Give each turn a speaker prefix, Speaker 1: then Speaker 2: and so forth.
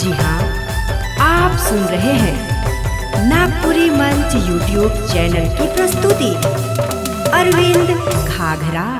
Speaker 1: जी हाँ आप सुन रहे हैं नागपुरी मंच यूट्यूब चैनल की प्रस्तुति। अरविंद घाघरा।